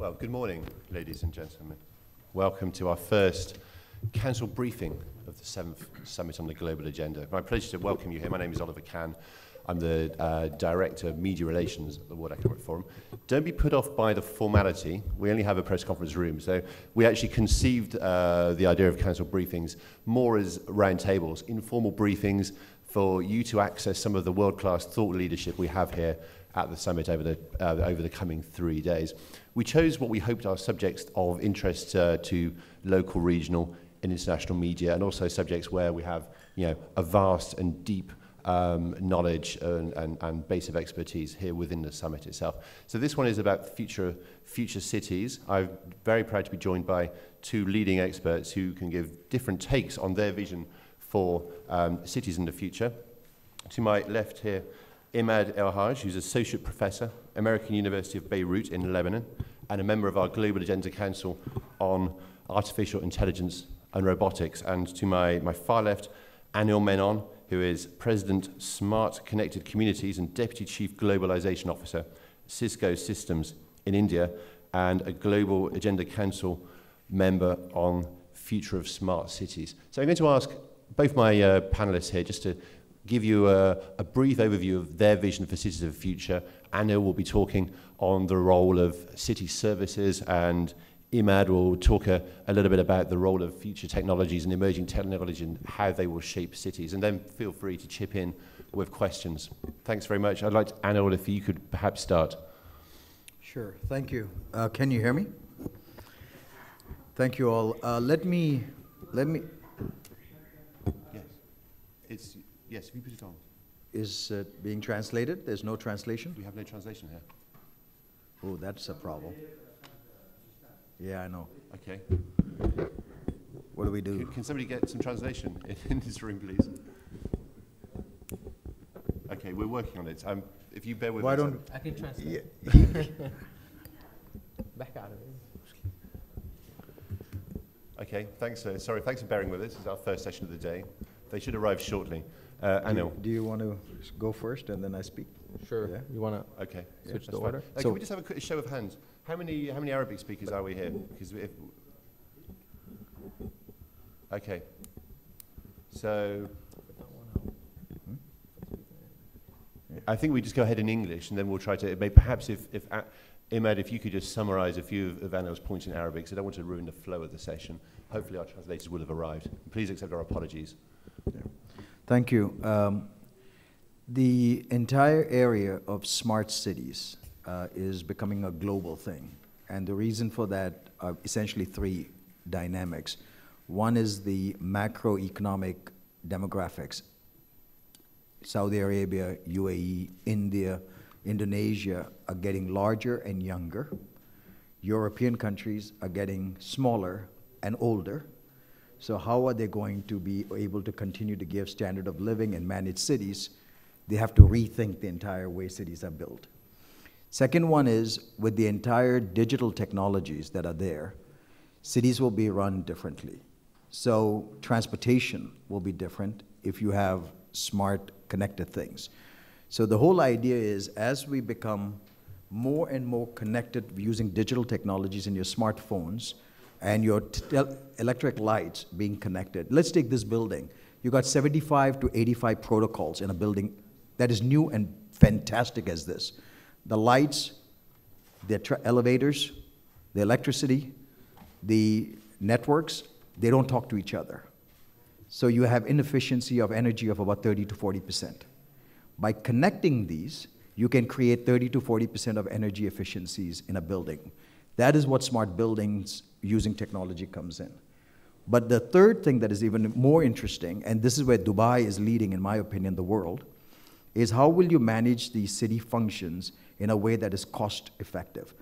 Well, good morning, ladies and gentlemen. Welcome to our first council briefing of the seventh summit on the global agenda. My pleasure to welcome you here. My name is Oliver Cann. I'm the uh, Director of Media Relations at the World Economic Forum. Don't be put off by the formality. We only have a press conference room, so we actually conceived uh, the idea of council briefings more as roundtables, informal briefings for you to access some of the world-class thought leadership we have here at the summit over the, uh, over the coming three days. We chose what we hoped are subjects of interest uh, to local, regional, and international media, and also subjects where we have you know, a vast and deep um, knowledge and, and, and base of expertise here within the summit itself. So this one is about future, future cities. I'm very proud to be joined by two leading experts who can give different takes on their vision for um, cities in the future. To my left here, Imad Elhajj, who's Associate Professor, American University of Beirut in Lebanon, and a member of our Global Agenda Council on Artificial Intelligence and Robotics. And to my, my far left, Anil Menon, who is President Smart Connected Communities and Deputy Chief Globalization Officer, Cisco Systems in India, and a Global Agenda Council member on Future of Smart Cities. So I'm going to ask both my uh, panelists here just to give you a, a, brief overview of their vision for cities of the future. Anil will be talking on the role of city services and Imad will talk a, a, little bit about the role of future technologies and emerging technology and how they will shape cities. And then feel free to chip in with questions. Thanks very much. I'd like to, Anil, if you could perhaps start. Sure. Thank you. Uh, can you hear me? Thank you all. Uh, let me, let me. Yes. It's, yes, if you put it on. Is it being translated? There's no translation? We have no translation here. Oh, that's a problem. Yeah, I know. Okay. What do we do? Can, can somebody get some translation in, in, this room, please? Okay, we're working on it. Um, if you bear with Why us. don't I can translate. Yeah. Back out of it. Okay, thanks. Uh, sorry, thanks for bearing with us. This is our first session of the day. They should arrive shortly. Uh, Anil. Do you want to go first and then I speak? Sure. Yeah. You want to Okay. switch that's the order? Uh, So- can we just have a quick show of hands? How many how many Arabic speakers are we here? Because if okay, so I think we just go ahead in English, and then we'll try to maybe perhaps if if uh, Imad, if you could just summarise a few of Anil's points in Arabic, so I don't want to ruin the flow of the session. Hopefully, our translators will have arrived. Please accept our apologies. Thank you. Um, the entire area of smart cities uh, is becoming a global thing. And the reason for that are essentially three dynamics. One is the macroeconomic demographics. Saudi Arabia, UAE, India, Indonesia are getting larger and younger. European countries are getting smaller and older. So how are they going to be able to continue to give standard of living and manage cities? They have to rethink the entire way cities are built. Second one is with the entire digital technologies that are there, cities will be run differently. So transportation will be different if you have smart connected things. So the whole idea is as we become more and more connected using digital technologies in your smartphones and your electric lights being connected. Let's take this building. You got 75 to 85 protocols in a building that is new and fantastic as this. The lights, the elevators, the electricity, the networks, they don't talk to each other. So you have inefficiency of energy of about 30 to 40 percent. By connecting these, you can create 30 to 40% of energy efficiencies in a building. That is what smart buildings using technology comes in. But the third thing that is even more interesting, and this is where Dubai is leading, in my opinion, the world, is how will you manage these city functions in a way that is cost effective?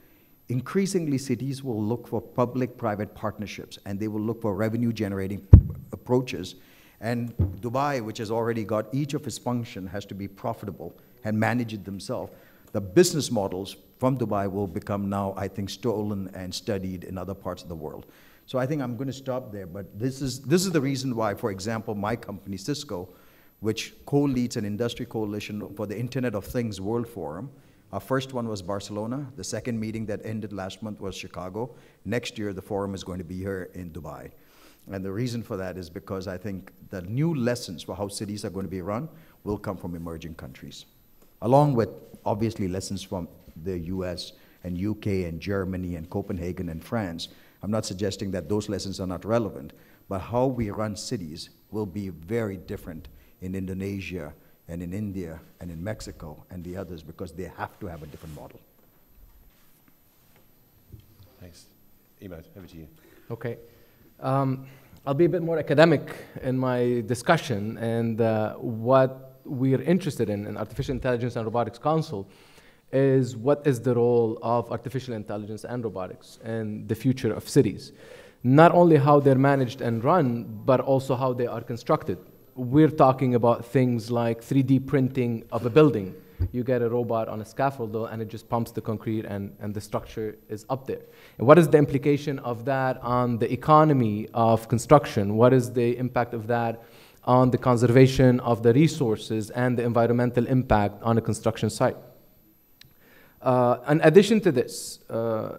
Increasingly, cities will look for public private partnerships and they will look for revenue generating approaches and Dubai, which has already got each of its function, has to be profitable and manage it themselves. The business models from Dubai will become now, I think, stolen and studied in other parts of the world. So I think I'm going to stop there. But this is, this is the reason why, for example, my company, Cisco, which co-leads an industry coalition for the Internet of Things World Forum, Our first one was Barcelona. The second meeting that ended last month was Chicago. Next year, the forum is going to be here in Dubai. And the reason for that is because I think the new lessons for how cities are going to be run will come from emerging countries, along with obviously lessons from the US and UK and Germany and Copenhagen and France. I'm not suggesting that those lessons are not relevant, but how we run cities will be very different in Indonesia and in India and in Mexico and the others because they have to have a different model. Thanks. Imad, over to you. Okay. Um, I'll be a bit more academic in my discussion, and uh, what we're interested in in Artificial Intelligence and Robotics Council is what is the role of artificial intelligence and robotics in the future of cities. Not only how they're managed and run, but also how they are constructed. We're talking about things like 3D printing of a building. You get a robot on a scaffold and it just pumps the concrete and, and the structure is up there. And what is the implication of that on the economy of construction? What is the impact of that on the conservation of the resources and the environmental impact on a construction site? Uh, in addition to this, uh,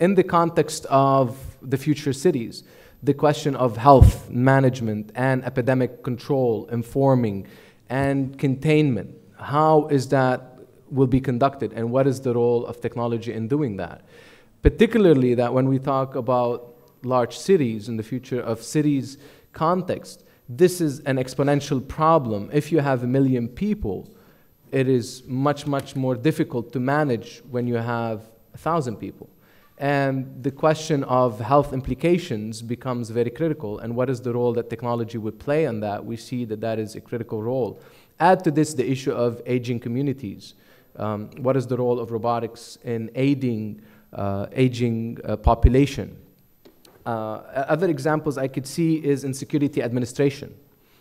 in the context of the future cities, the question of health management and epidemic control, informing, and containment, how is that will be conducted and what is the role of technology in doing that? Particularly that when we talk about large cities in the future of cities context, this is an exponential problem. If you have a million people, it is much, much more difficult to manage when you have a thousand people. And the question of health implications becomes very critical. And what is the role that technology would play in that? We see that that is a critical role. Add to this the issue of aging communities. Um, what is the role of robotics in aiding uh, aging uh, population? Uh, other examples I could see is in security administration.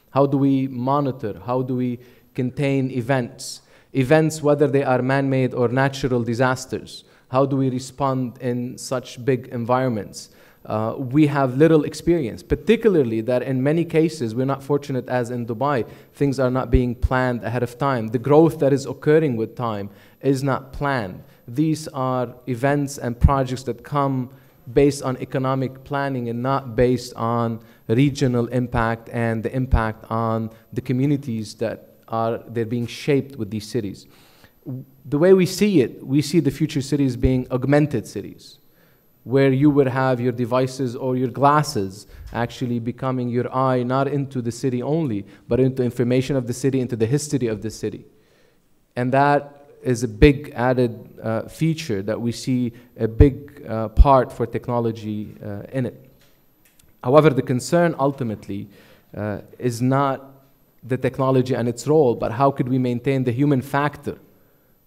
How do we monitor? How do we contain events. Events, whether they are man made or natural disasters. How do we respond in such big environments? Uh, we have little experience, particularly that in many cases, we're not fortunate as in Dubai, things are not being planned ahead of time. The growth that is occurring with time is not planned. These are events and projects that come based on economic planning and not based on regional impact and the impact on the communities that are they're being shaped with these cities. The way we see it, we see the future cities being augmented cities, where you would have your devices or your glasses actually becoming your eye not into the city only, but into information of the city, into the history of the city. And that is a big added uh, feature that we see a big uh, part for technology uh, in it. However, the concern ultimately uh, is not the technology and its role, but how could we maintain the human factor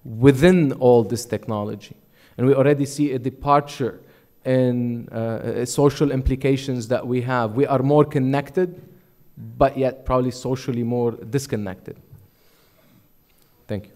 within all this technology? And we already see a departure in uh, social implications that we have. We are more connected, but yet probably socially more disconnected. Thank you.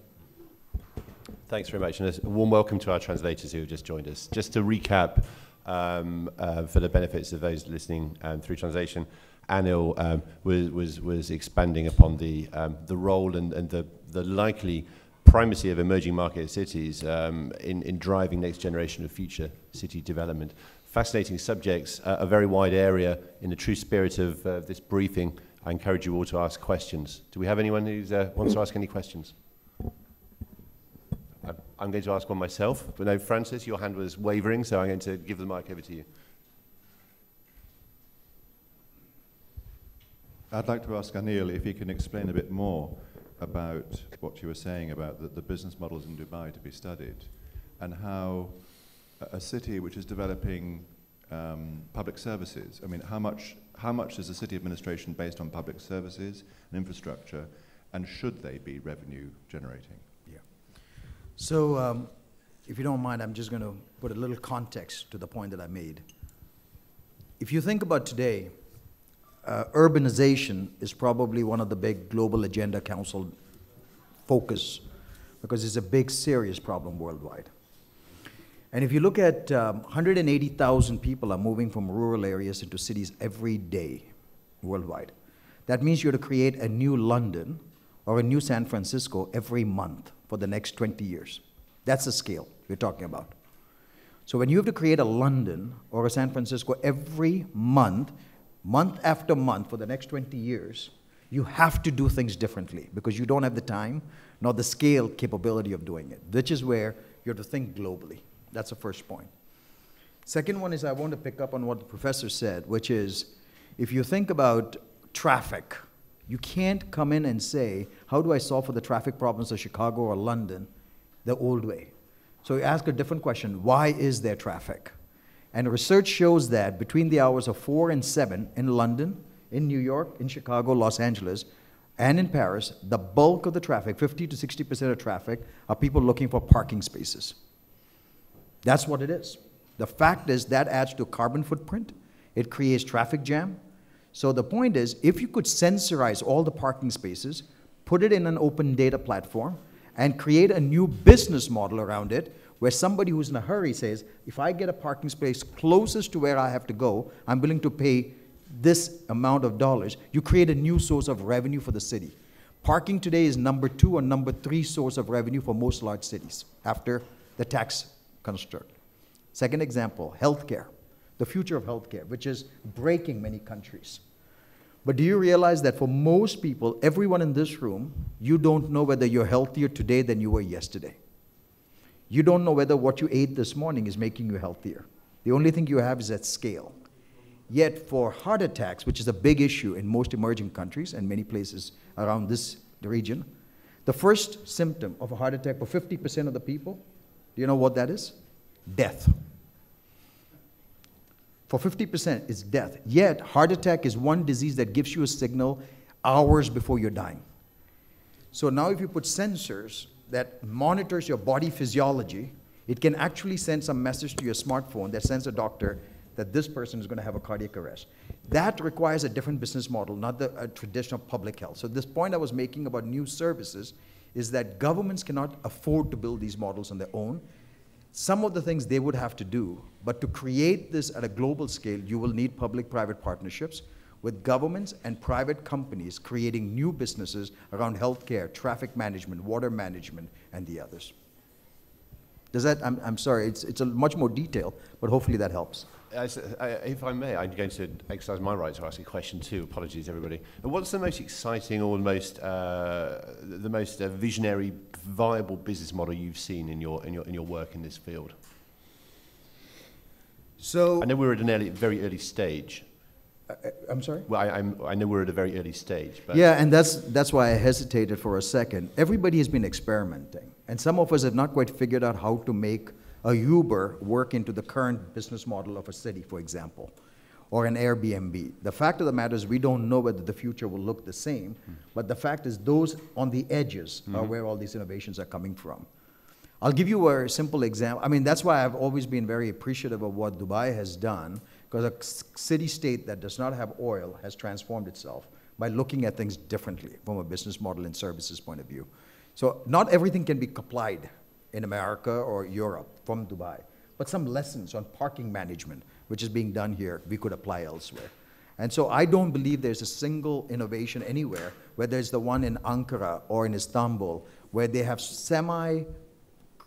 Thanks very much, and a warm welcome to our translators who have just joined us. Just to recap, um, uh, for the benefits of those listening um, through translation, Anil um, was, was, was expanding upon the, um, the role and, and the, the likely primacy of emerging market cities um, in, in driving next generation of future city development. Fascinating subjects, uh, a very wide area. In the true spirit of uh, this briefing, I encourage you all to ask questions. Do we have anyone who uh, wants to ask any questions? I'm going to ask one myself, but no, Francis, your hand was wavering, so I'm going to give the mic over to you. I'd like to ask Anil if he can explain a bit more about what you were saying about the, the business models in Dubai to be studied and how a, a city which is developing um, public services, I mean, how much, how much is the city administration based on public services and infrastructure, and should they be revenue generating? Yeah. So, um, if you don't mind, I'm just going to put a little context to the point that I made. If you think about today, uh, urbanization is probably one of the big global agenda council focus because it's a big serious problem worldwide. And if you look at um, 180000 people are moving from rural areas into cities every day worldwide. That means you're to create a new london or a new san francisco every month for the next 20 years. That's the scale we're talking about. So when you have to create a London or a San Francisco every month, month after month for the next 20 years, you have to do things differently because you don't have the time nor the scale capability of doing it, which is where you have to think globally. That's the first point. Second one is I want to pick up on what the professor said, which is if you think about traffic, you can't come in and say, How do I solve for the traffic problems of Chicago or London the old way? So you ask a different question why is there traffic? And research shows that between the hours of 4 and 7 in London, in New York, in Chicago, Los Angeles, and in Paris, the bulk of the traffic, 50 to 60% of traffic, are people looking for parking spaces. That's what it is. The fact is that adds to carbon footprint. It creates traffic jam. So the point is, if you could sensorize all the parking spaces, put it in an open data platform, and create a new business model around it, where somebody who's in a hurry says, if I get a parking space closest to where I have to go, I'm willing to pay this amount of dollars, you create a new source of revenue for the city. Parking today is number two or number three source of revenue for most large cities after the tax construct. Second example, healthcare, the future of healthcare, which is breaking many countries. But do you realize that for most people, everyone in this room, you don't know whether you're healthier today than you were yesterday? You don't know whether what you ate this morning is making you healthier. The only thing you have is that scale. Yet, for heart attacks, which is a big issue in most emerging countries and many places around this region, the first symptom of a heart attack for 50% of the people, do you know what that is? Death. For 50%, is death. Yet, heart attack is one disease that gives you a signal hours before you're dying. So now, if you put sensors that monitors your body physiology, it can actually send some message to your smartphone that sends a doctor that this person is going to have a cardiac arrest. That requires a different business model, not the uh, traditional public health. So this point I was making about new services is that governments cannot afford to build these models on their own. Some of the things they would have to do, but to create this at a global scale, you will need public-private partnerships with governments and private companies creating new businesses around healthcare, traffic management, water management, and the others. Does that, I'm, I'm sorry, it's, it's a much more detail, but hopefully that helps. If I may, I'm going to exercise my right to ask a question too. Apologies, everybody. What's the most exciting or most, uh, the most uh, visionary, viable business model you've seen in your, in, your, in your work in this field? So I know we're at an early, very early stage. Uh, I'm sorry? Well, I, I'm, I know we're at a very early stage. But yeah, and that's, that's why I hesitated for a second. Everybody has been experimenting, and some of us have not quite figured out how to make a Uber work into the current business model of a city, for example, or an Airbnb. The fact of the matter is, we don't know whether the future will look the same, mm. but the fact is, those on the edges mm-hmm. are where all these innovations are coming from. I'll give you a simple example. I mean, that's why I've always been very appreciative of what Dubai has done, because a city state that does not have oil has transformed itself by looking at things differently from a business model and services point of view. So, not everything can be applied in America or Europe from Dubai. But some lessons on parking management, which is being done here, we could apply elsewhere. And so I don't believe there's a single innovation anywhere, whether it's the one in Ankara or in Istanbul, where they have semi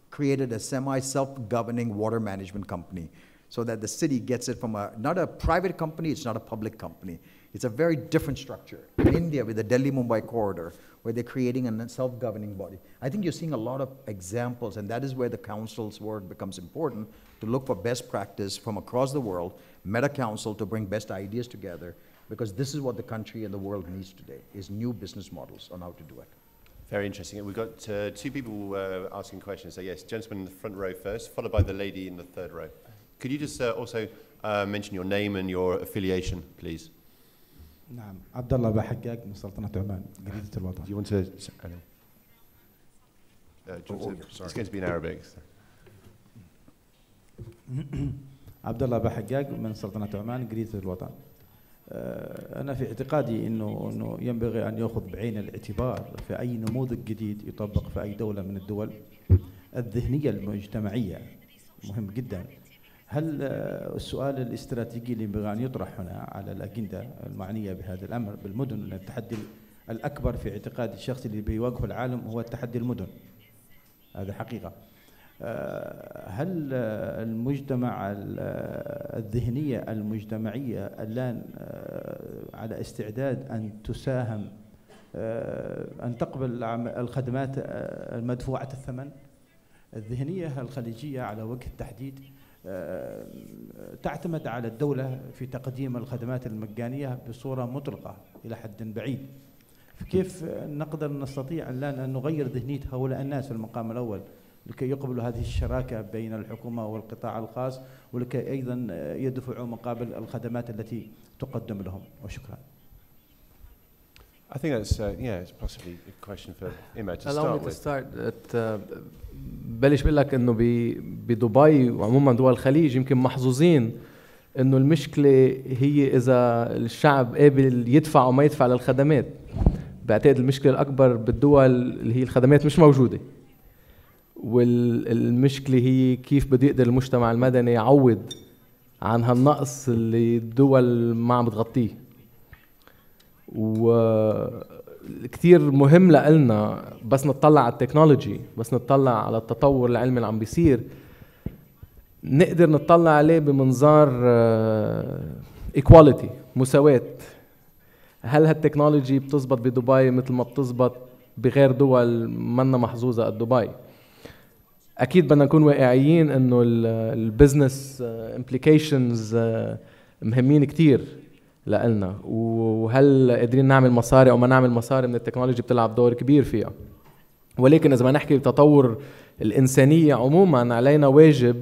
created a semi self governing water management company so that the city gets it from a not a private company, it's not a public company. It's a very different structure. In India, with the Delhi Mumbai corridor, where they're creating a self governing body. I think you're seeing a lot of examples, and that is where the council's work becomes important to look for best practice from across the world, meta council to bring best ideas together, because this is what the country and the world needs today, is new business models on how to do it. Very interesting. We've got uh, two people uh, asking questions. So yes, gentleman in the front row first, followed by the lady in the third row. Could you just uh, also uh, mention your name and your affiliation, please? نعم عبد الله بحقاق من سلطنة عمان جريدة الوطن. Do you want to? Uh, oh, it's going to be in Arabic. عبد الله بحقاق من سلطنة عمان جريدة الوطن. أنا في اعتقادي إنه إنه ينبغي أن يأخذ بعين الاعتبار في أي نموذج جديد يطبق في أي دولة من الدول الذهنية المجتمعية مهم جدا هل آه، السؤال الاستراتيجي اللي ينبغي ان يطرح هنا على الأجندة المعنية بهذا الأمر بالمدن التحدي الأكبر في اعتقادي الشخصي اللي بيواجهه العالم هو التحدي المدن. هذا حقيقة. آه، هل آه، المجتمع الذهنية المجتمعية الآن على استعداد أن تساهم أن تقبل الخدمات المدفوعة الثمن؟ الذهنية الخليجية على وجه التحديد تعتمد على الدولة في تقديم الخدمات المجانية بصورة مطلقة إلى حد بعيد. كيف نقدر نستطيع الآن أن نغير ذهنية هؤلاء الناس في المقام الأول لكي يقبلوا هذه الشراكة بين الحكومة والقطاع الخاص ولكي أيضا يدفعوا مقابل الخدمات التي تقدم لهم؟ وشكرا. I think that's, uh, yeah, it's possibly a question for Imad to Allow me start to with. start. It, uh, بلش بقول لك إنه بدبي وعموما دول الخليج يمكن محظوظين إنه المشكلة هي إذا الشعب قابل يدفع أو ما يدفع للخدمات بعتقد المشكلة الأكبر بالدول اللي هي الخدمات مش موجودة والمشكلة هي كيف بده يقدر المجتمع المدني يعوض عن هالنقص اللي الدول ما عم بتغطيه وكثير مهم لنا بس نطلع على التكنولوجي بس نطلع على التطور العلمي اللي عم بيصير. نقدر نطلع عليه بمنظار ايكواليتي مساواة. هل هالتكنولوجي بتزبط بدبي مثل ما بتزبط بغير دول منا محظوظة قد دبي؟ أكيد بدنا نكون واقعيين إنه البزنس امبليكيشنز مهمين كتير. لنا وهل قادرين نعمل مصاري أو ما نعمل مصاري من التكنولوجي بتلعب دور كبير فيها. ولكن إذا ما نحكي بتطور الإنسانية عموما علينا واجب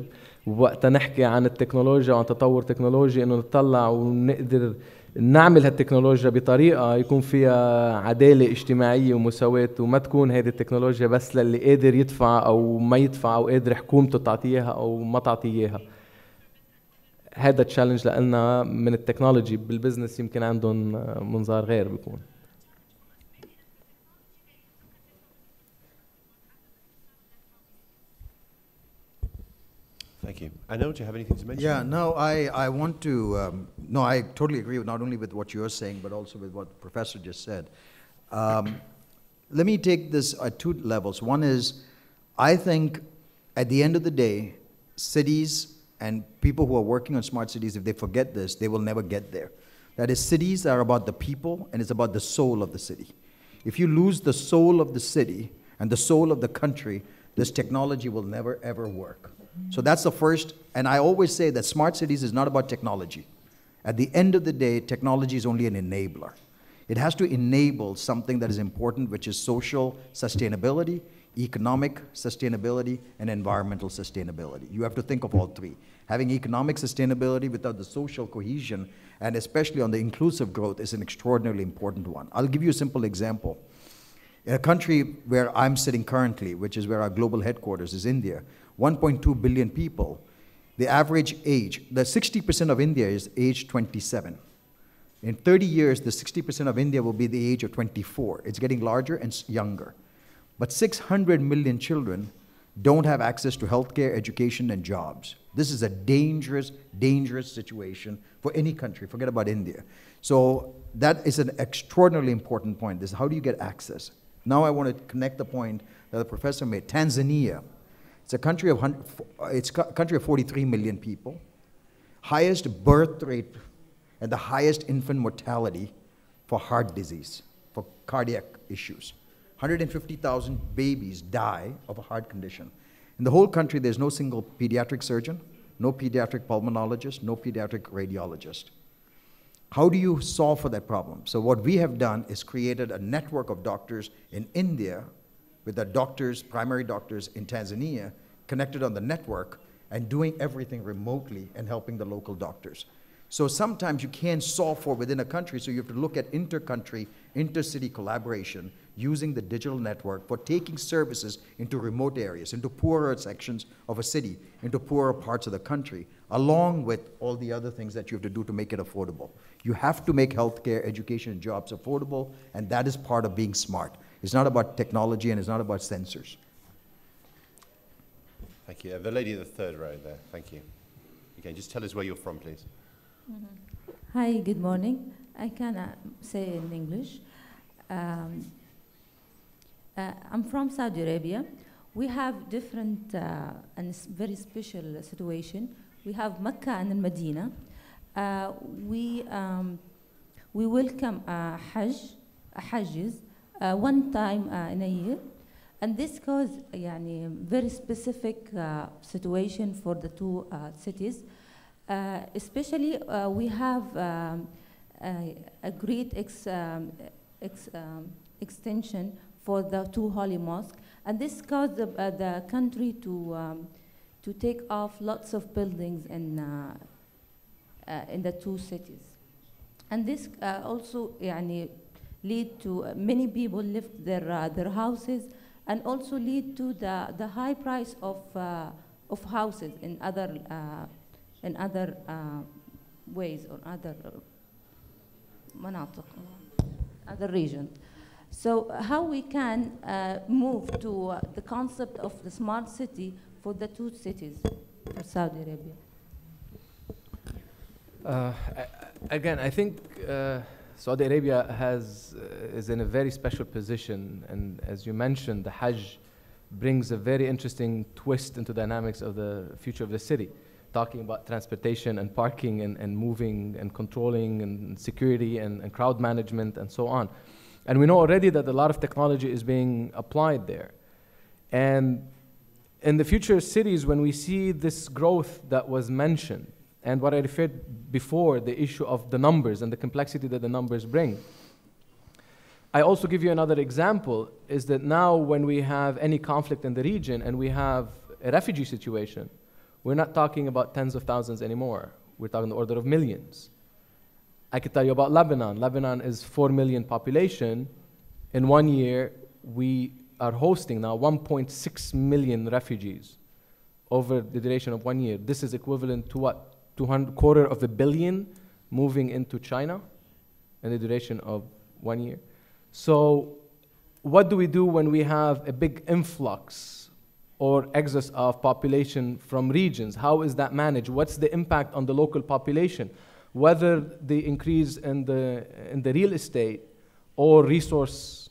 وقتها نحكي عن التكنولوجيا وعن تطور تكنولوجي إنه نطلع ونقدر نعمل هالتكنولوجيا بطريقة يكون فيها عدالة اجتماعية ومساواة وما تكون هذه التكنولوجيا بس للي قادر يدفع أو ما يدفع أو قادر حكومته تعطيها أو ما تعطيها هذا تشالنج لنا من التكنولوجي بالبزنس يمكن عندهم منظار غير بيكون Thank you. Anil, do you have anything to mention? Yeah, no, I, I want to, um, no, I totally agree with not only with what you're saying, but also with what the professor just said. Um, let me take this at two levels. One is, I think at the end of the day, cities and people who are working on smart cities, if they forget this, they will never get there. That is, cities are about the people and it's about the soul of the city. If you lose the soul of the city and the soul of the country, this technology will never ever work. So that's the first, and I always say that smart cities is not about technology. At the end of the day, technology is only an enabler. It has to enable something that is important, which is social sustainability, economic sustainability, and environmental sustainability. You have to think of all three. Having economic sustainability without the social cohesion, and especially on the inclusive growth, is an extraordinarily important one. I'll give you a simple example. In a country where I'm sitting currently, which is where our global headquarters is India, 1.2 billion people, the average age, the 60% of India is age 27. In 30 years, the 60% of India will be the age of 24. It's getting larger and younger. But 600 million children don't have access to healthcare, education, and jobs. This is a dangerous, dangerous situation for any country. Forget about India. So that is an extraordinarily important point. This how do you get access? Now I want to connect the point that the professor made. Tanzania, it's a country of it's a country of 43 million people, highest birth rate and the highest infant mortality for heart disease, for cardiac issues. 150,000 babies die of a heart condition. In the whole country, there's no single pediatric surgeon, no pediatric pulmonologist, no pediatric radiologist. How do you solve for that problem? So, what we have done is created a network of doctors in India with the doctors, primary doctors in Tanzania, connected on the network and doing everything remotely and helping the local doctors. So sometimes you can't solve for within a country, so you have to look at inter-country, inter-city collaboration using the digital network for taking services into remote areas, into poorer sections of a city, into poorer parts of the country, along with all the other things that you have to do to make it affordable. You have to make healthcare, education, and jobs affordable, and that is part of being smart. It's not about technology and it's not about sensors. Thank you. Uh, the lady in the third row there. Thank you. Again, just tell us where you're from, please. Hi, good morning. I can uh, say in English. Um, uh, I'm from Saudi Arabia. We have different uh, and very special situation. We have Mecca and Medina. Uh, we um, we welcome uh, Hajj, Hajjis one time in a year. And this caused a very specific uh, situation for the two uh, cities. Uh, especially, uh, we have um, a, a great ex, um, ex, um, extension for the two holy mosques, and this caused the, uh, the country to um, to take off lots of buildings in uh, uh, in the two cities, and this uh, also يعني lead to uh, many people left their uh, their houses, and also lead to the the high price of uh, of houses in other uh, in other uh, ways or other uh, مناطق other regions. So uh, how we can uh, move to uh, the concept of the smart city for the two cities for Saudi Arabia? Uh, a- a- again, I think uh, Saudi Arabia has uh, is in a very special position, and as you mentioned, the Hajj brings a very interesting twist into dynamics of the future of the city. Talking about transportation and parking and, and moving and controlling and security and, and crowd management and so on. And we know already that a lot of technology is being applied there. And in the future cities, when we see this growth that was mentioned, and what I referred before, the issue of the numbers and the complexity that the numbers bring. I also give you another example is that now when we have any conflict in the region and we have a refugee situation, we're not talking about tens of thousands anymore. We're talking the order of millions. I could tell you about Lebanon. Lebanon is 4 million population. In one year, we are hosting now 1.6 million refugees over the duration of one year. This is equivalent to what? 200 quarter of a billion moving into China in the duration of one year. So, what do we do when we have a big influx or excess of population from regions? How is that managed? What's the impact on the local population? Whether the increase in the, in the real estate or resource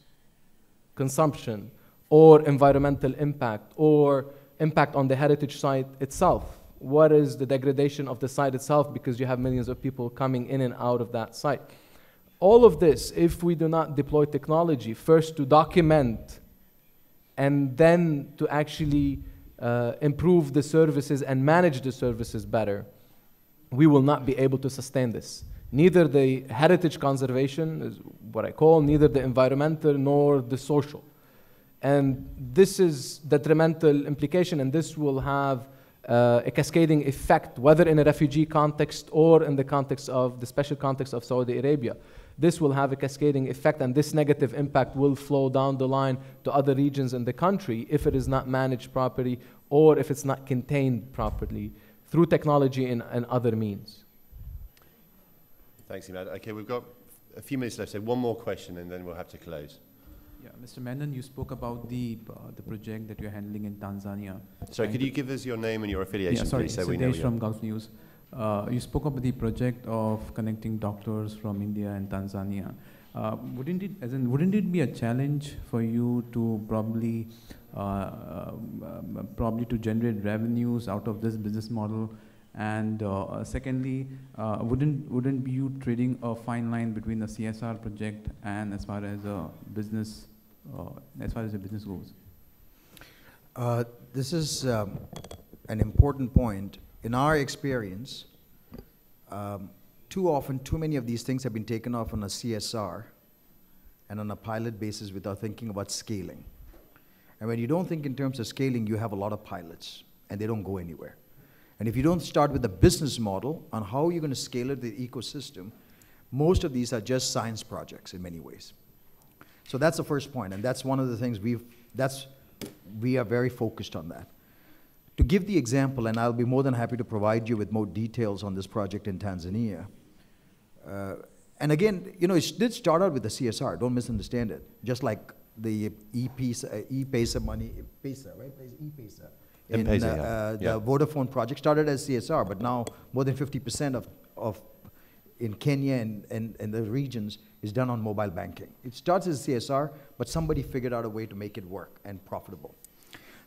consumption or environmental impact or impact on the heritage site itself. What is the degradation of the site itself because you have millions of people coming in and out of that site? All of this, if we do not deploy technology, first to document and then to actually uh, improve the services and manage the services better, we will not be able to sustain this. Neither the heritage conservation, is what I call, neither the environmental nor the social. And this is detrimental implication, and this will have uh, a cascading effect, whether in a refugee context or in the context of the special context of Saudi Arabia. This will have a cascading effect, and this negative impact will flow down the line to other regions in the country if it is not managed properly or if it's not contained properly through technology and, and other means. Thanks, Imad. Okay, we've got a few minutes left, so one more question and then we'll have to close. Yeah, Mr. Menon, you spoke about the uh, the project that you're handling in Tanzania. Sorry, could you give us your name and your affiliation, yeah, sorry, please, so we know from Gulf News. Uh, you spoke about the project of connecting doctors from India and Tanzania. Uh, wouldn't it, as in, wouldn't it be a challenge for you to probably, uh, um, um, probably to generate revenues out of this business model? And uh, secondly, uh, wouldn't wouldn't be you trading a fine line between the CSR project and as far as a business, uh, as far as the business goes? Uh, This is um, an important point. In our experience, um, too often, too many of these things have been taken off on a CSR and on a pilot basis without thinking about scaling. And when you don't think in terms of scaling, you have a lot of pilots, and they don't go anywhere. And if you don't start with a business model on how you're going to scale it, the ecosystem, most of these are just science projects in many ways. So that's the first point, and that's one of the things we've, that's, we are very focused on that. To give the example, and I'll be more than happy to provide you with more details on this project in Tanzania. Uh, and again, you know, it did start out with the CSR, don't misunderstand it. Just like the E-Pesa, E-Pesa money, Pesa, right? E-Pesa. In uh, yeah. uh, Yeah. the Vodafone project started as CSR, but now more than 50% of, of in Kenya and, and, and the regions is done on mobile banking. It starts as CSR, but somebody figured out a way to make it work and profitable.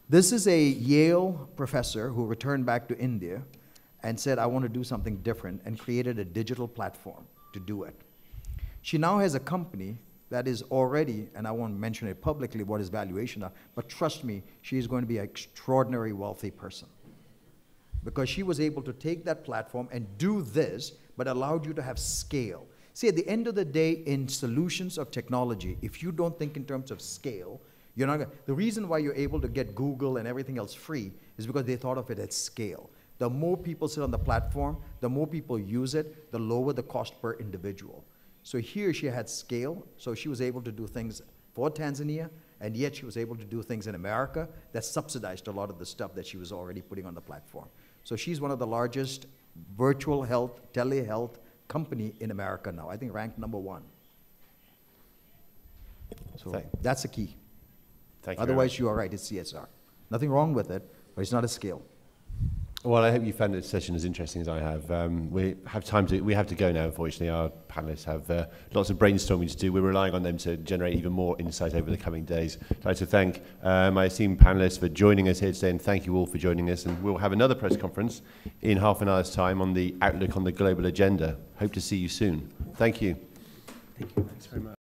This is a Yale professor who returned back to India and said, I want to do something different, and created a digital platform to do it. She now has a company that is already, and I won't mention it publicly what his valuation are, but trust me, she is going to be an extraordinary wealthy person. Because she was able to take that platform and do this, but allowed you to have scale. See, at the end of the day, in solutions of technology, if you don't think in terms of scale, you're not gonna, the reason why you're able to get Google and everything else free is because they thought of it at scale. The more people sit on the platform, the more people use it, the lower the cost per individual. So here she had scale, so she was able to do things for Tanzania, and yet she was able to do things in America that subsidized a lot of the stuff that she was already putting on the platform. So she's one of the largest virtual health, telehealth company in America now. I think ranked number one. So Thank- that's the key. Thank you. Otherwise, you are right, it's CSR. Nothing wrong with it, but it's not a scale. Well, I hope you found this session as interesting as I have. Um, we have time to. We have to go now. Unfortunately, our panelists have uh, lots of brainstorming to do. We're relying on them to generate even more insight over the coming days. I'd like to thank uh, my esteemed panelists for joining us here today, and thank you all for joining us. And we'll have another press conference in half an hour's time on the outlook on the global agenda. Hope to see you soon. Thank you. Thank you. Thanks very much.